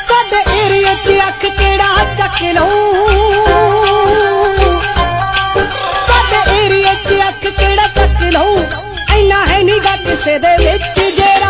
ਸਾਡੇ ਏਰੀਏ 'ਚ ਅੱਖ ਕਿਹੜਾ ਚੱਕ ਲਊ? ਸਾਡੇ ਏਰੀਏ 'ਚ ਅੱਖ ਕਿਹੜਾ ਚੱਕ ਲਊ? ਐਨਾ ਹੈ ਨੀਗਾ ਕਿਸੇ ਦੇ ਵਿੱਚ ਜਿਹੜਾ